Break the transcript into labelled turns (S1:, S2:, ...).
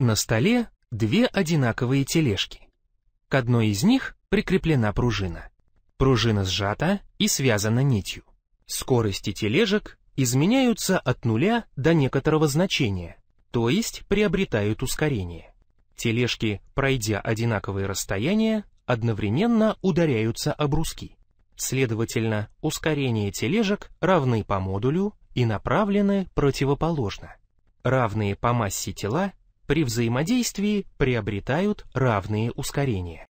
S1: На столе две одинаковые тележки. К одной из них прикреплена пружина. Пружина сжата и связана нитью. Скорости тележек изменяются от нуля до некоторого значения, то есть приобретают ускорение. Тележки, пройдя одинаковые расстояния, одновременно ударяются об бруски. Следовательно, ускорения тележек равны по модулю и направлены противоположно. Равные по массе тела при взаимодействии приобретают равные ускорения.